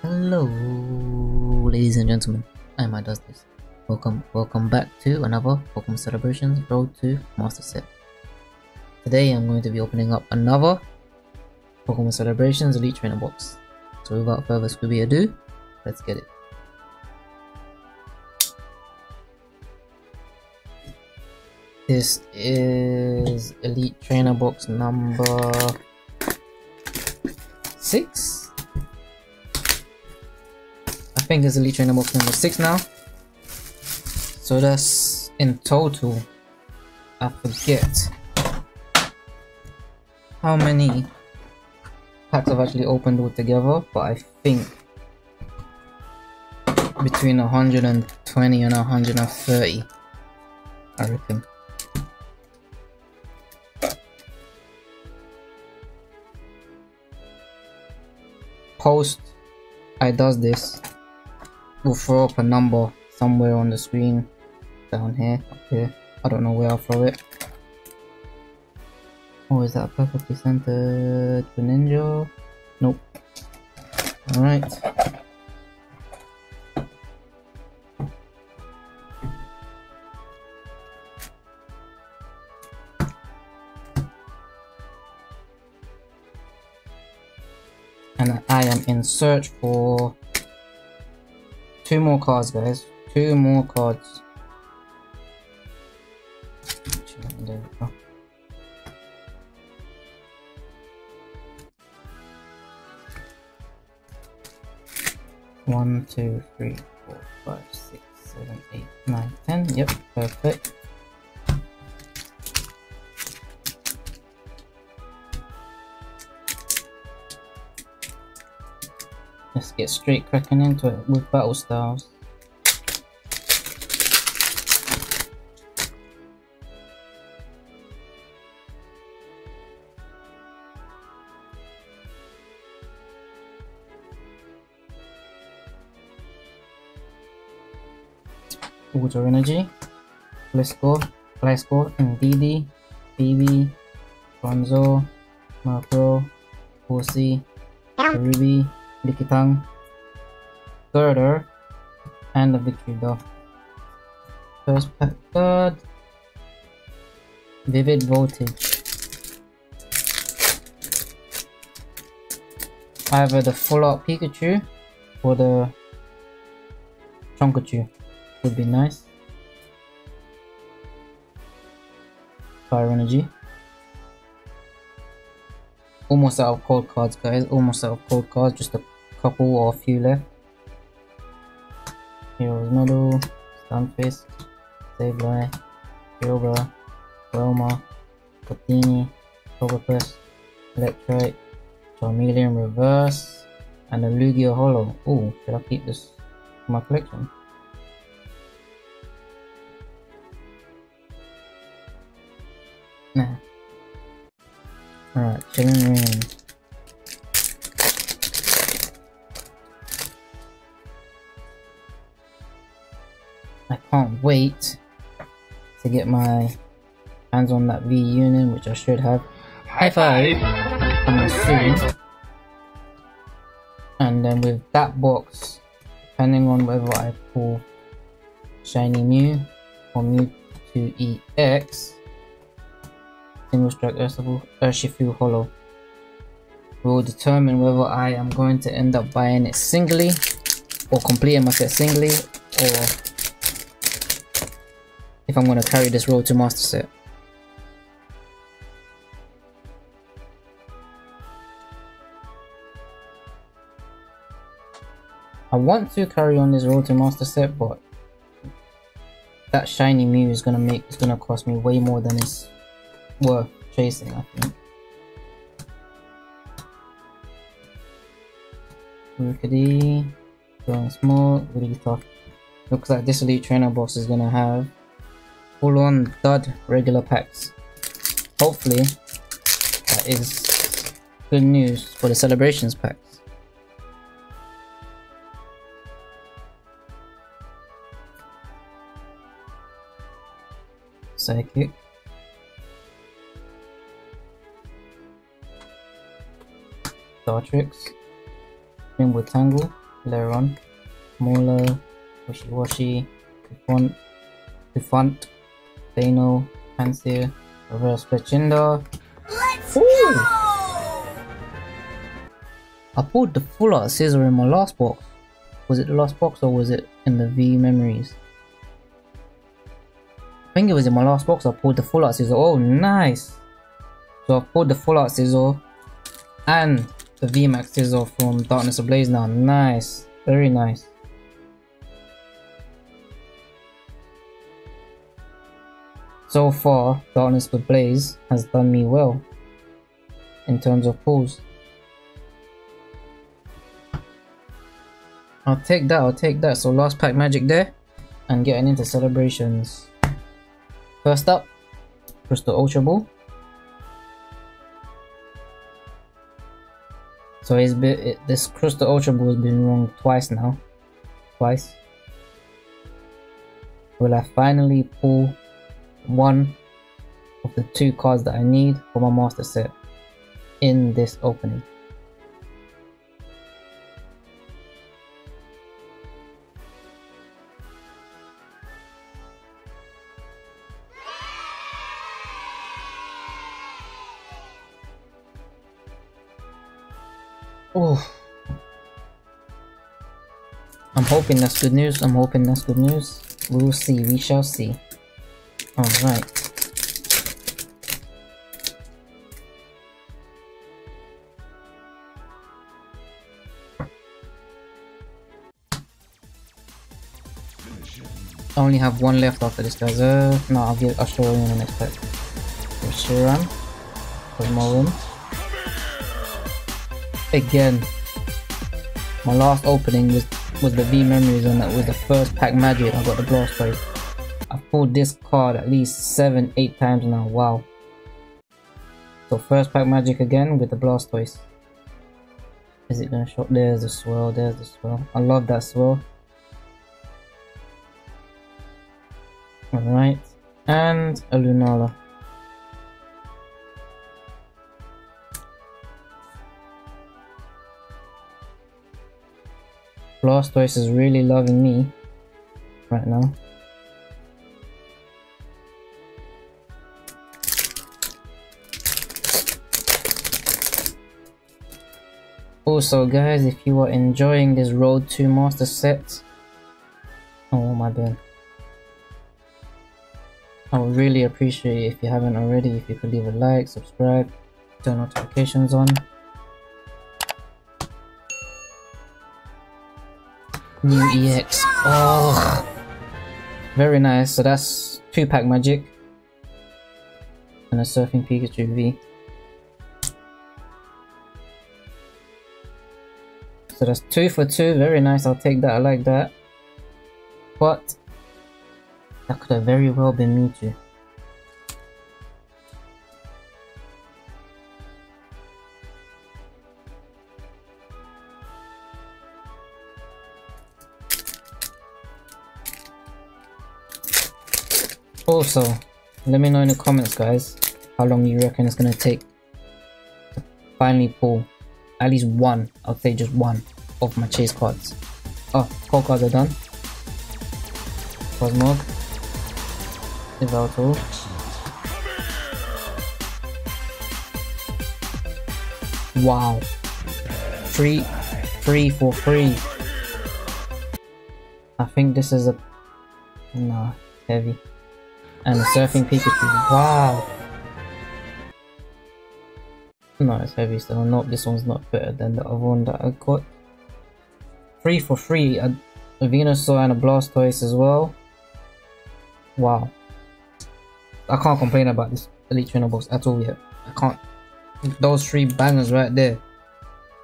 Hello, ladies and gentlemen. I'm does. Welcome, welcome back to another Pokemon Celebrations Road to Master Set. Today I'm going to be opening up another Pokemon Celebrations Elite Trainer box. So without further Scooby ado, let's get it. This is Elite Trainer box number six. I think it's Elite Trainer box number six now. So that's in total. I forget how many packs I've actually opened altogether, but I think between 120 and 130 I reckon. Post I does this will throw up a number somewhere on the screen down here, up here. I don't know where I'll throw it. Oh, is that perfectly centered Greninja? Nope. Alright. And I am in search for two more cards, guys. Two more cards. One, two, three, four, five, six, seven, eight, nine, ten. Yep, perfect. Let's get straight cracking into it with battle styles. Water Energy, Gliscor, Gliscor, Indeedee, BB, Bronzor, Marco, Horsey, Ruby, Lickitung, Gurdurr, and the Bell. First uh, card, Vivid Voltage. Either the full out Pikachu or the Chonkachu would be nice. Fire Energy. Almost out of cold cards, guys. Almost out of cold cards. Just a couple or few left. Heroes Medal, Stunfisk, Sableye, Kyogre, Roma, Cotini, Togepiss, Electrike, Charmeleon Reverse, and a Lugia Holo. Oh, should I keep this in my collection? Get my hands on that V Union, which I should have. High five! Coming soon. And then with that box, depending on whether I pull Shiny Mew or Mewtwo EX, single strike Urshifu, Urshifu Holo will determine whether I am going to end up buying it singly or completing my set singly or if I'm to carry this road to master set. I want to carry on this road to master set but that shiny Mew is gonna make it's gonna cost me way more than it's worth chasing, I think. Rookity, going small, really tough. Looks like this elite trainer boss is gonna have full on dud regular packs. Hopefully, that is good news for the celebrations packs. Psychic. Dartrix, Nimble Tangle, Leron, Mola, Wishiwashi, Buffont, Buffont, Dano, Reverse Fletchinder. Let's Ooh. go! I pulled the full art Scizor in my last box. Was it the last box or was it in the V memories? I think it was in my last box I pulled the full art Scizor. Oh nice! So I pulled the full art Scizor and the VMAX Scizor from Darkness Ablaze now. Nice. Very nice. So far, Darkness with Blaze has done me well in terms of pulls. I'll take that, I'll take that. So last pack magic there and getting into celebrations. First up, Crystal Ultra Ball. So it's been, it, this Crystal Ultra Ball has been wrong twice now. Twice. Will I finally pull one of the two cards that I need for my master set in this opening? Oh. I'm hoping that's good news. I'm hoping that's good news. We will see. We shall see. Alright. I only have one left after this guys. Uh, no, I'll get. I'll show you in the next pack. Shiram, room. Again, my last opening was was the V memories, and that was the first pack magic. I got the Blastoise. I've pulled this card at least seven, eight times now. Wow. So first pack magic again with the Blastoise. Is it gonna show? There's the swirl. There's the swirl. I love that swirl. Alright. And a Lunala. Blastoise is really loving me right now. Also guys, if you are enjoying this Road to Master set, oh my bad. I would really appreciate it if you haven't already, if you could leave a like, subscribe, turn notifications on. Mew EX. Oh, very nice. So that's two pack magic and a surfing Pikachu V. So that's two for two. Very nice. I'll take that. I like that. But that could have very well been Mewtwo. Also, let me know in the comments guys how long you reckon it's gonna take to finally pull at least one, I'll say just one of my chase cards. Oh, call cards are done. Cosmog. Yveltal. Wow. Free, free for free. I think this is a, nah, heavy. And a surfing Pikachu. Wow. No, it's heavy still. Nope, this one's not better than the other one that I got. Free for free. A, a Venusaur and a Blastoise as well. Wow. I can't complain about this Elite Trainer box at all yet. I can't. Those three bangers right there.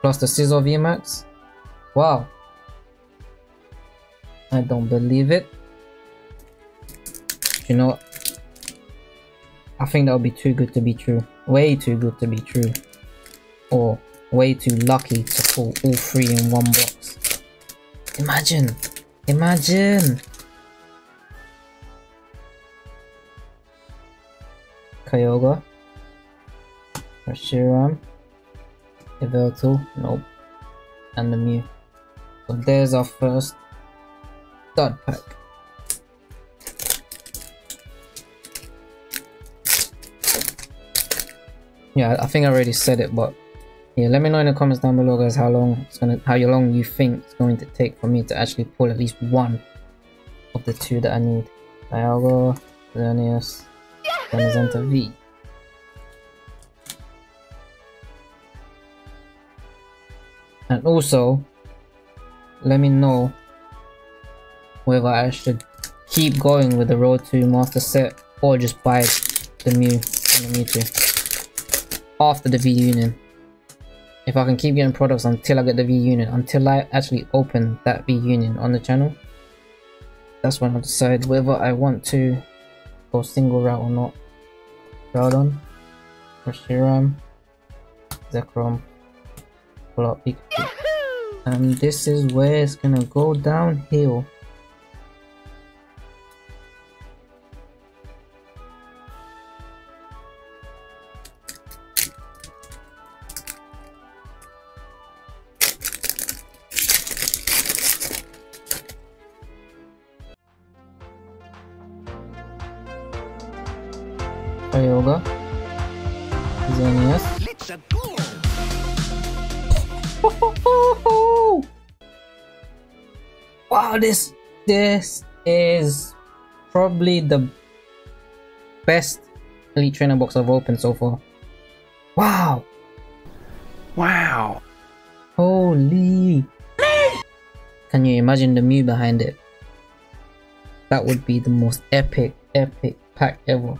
Plus the Scizor VMAX. Wow. I don't believe it. You know? I think that would be too good to be true. Way too good to be true. Or way too lucky to pull all three in one box. Imagine! Imagine! Kyogre. Reshiram. Yveltal, nope. And the Mew. So there's our first stud pack. Yeah, I think I already said it, but yeah, let me know in the comments down below guys how long it's gonna how long you think it's going to take for me to actually pull at least one of the two that I need. Dialga, Xerneas, Zamazenta V. And also, let me know whether I should keep going with the Road to Master Set or just buy the Mew and the Mewtwo after the V Union. If I can keep getting products until I get the V Union, until I actually open that V Union on the channel, that's when I'll decide whether I want to go single route or not. Groudon, Reshiram, um, Zekrom, pull out Pikachu. And this is where it's gonna go downhill. Wow, this this is probably the best elite trainer box I've opened so far. Wow. Wow. Holy. Can you imagine the Mew behind it? That would be the most epic, epic pack ever.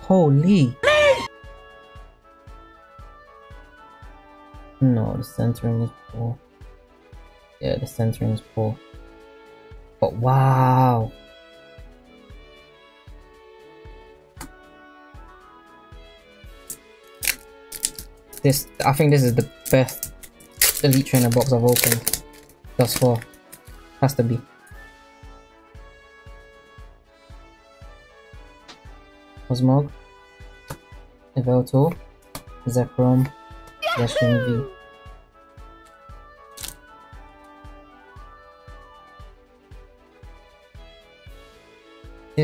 Holy! No, the centering is poor. Yeah, the centering is poor. But wow! This, I think this is the best Elite Trainer box I've opened thus far. Has to be. Cosmog, Yveltal, Zekrom, Zacian V.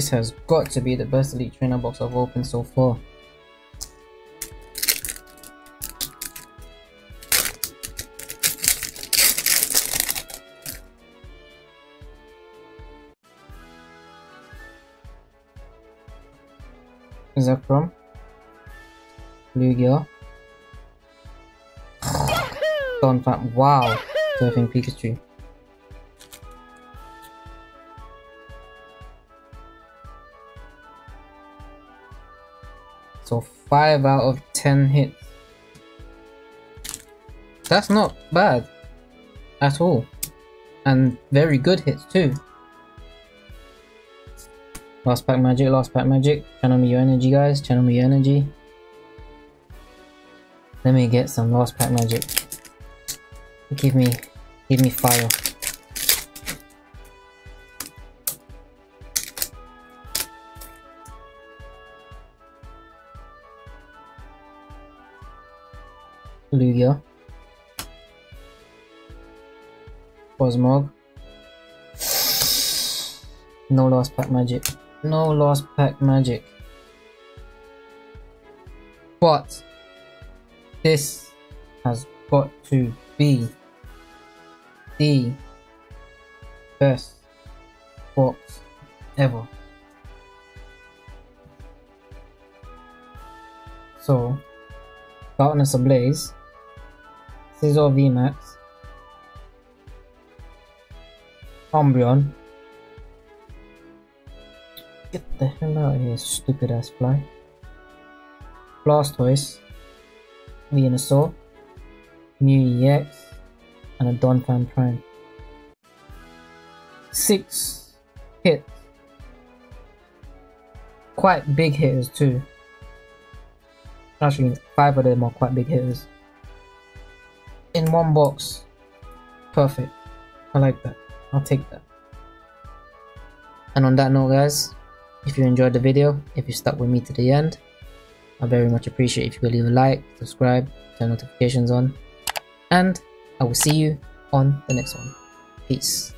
This has got to be the best Elite Trainer box I've opened so far. Zekrom, Lugia, Donphan, wow, Surfing Pikachu. 5 out of 10 hits. That's not bad at all. And very good hits too. Last pack magic, last pack magic. Channel me your energy, guys. Channel me your energy. Let me get some last pack magic. Give me, give me fire. Lugia. Cosmog. No last pack magic. No lost pack magic. But this has got to be the best box ever. So, Darkness Ablaze, Scizor VMAX, Umbreon, Get the hell out of here, stupid ass fly. Blastoise, Venusaur, Mew EX, and a Donphan Prime. Six hits. Quite big hitters too. Actually, five of them are quite big hitters. One box. Perfect. I like that. I'll take that. And on that note guys, if you enjoyed the video, if you stuck with me to the end, I very much appreciate if you could leave a like, subscribe, turn notifications on. And I will see you on the next one. Peace.